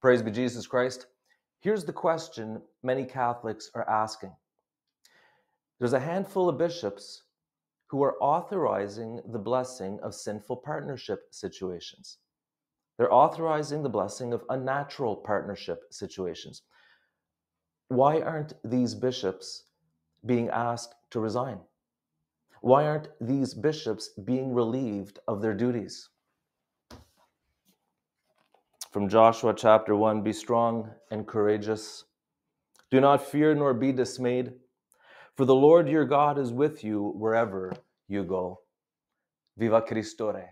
Praise be Jesus Christ. Here's the question many Catholics are asking There's a handful of bishops who are authorizing the blessing of sinful partnership situations. They're authorizing the blessing of unnatural partnership situations. Why aren't these bishops being asked to resign? Why aren't these bishops being relieved of their duties? From Joshua chapter 1 Be strong and courageous. Do not fear nor be dismayed, for the Lord your God is with you wherever you go. Viva Cristo Rey.